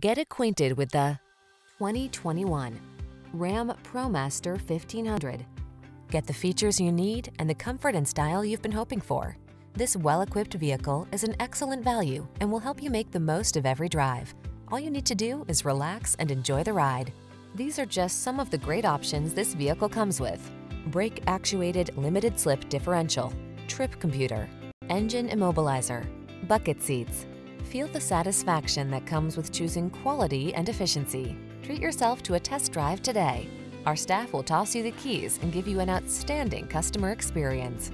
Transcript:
Get acquainted with the 2021 Ram ProMaster 1500. Get the features you need and the comfort and style you've been hoping for. This well-equipped vehicle is an excellent value and will help you make the most of every drive. All you need to do is relax and enjoy the ride. These are just some of the great options this vehicle comes with. Brake-actuated limited slip differential, trip computer, engine immobilizer, bucket seats. Feel the satisfaction that comes with choosing quality and efficiency. Treat yourself to a test drive today. Our staff will toss you the keys and give you an outstanding customer experience.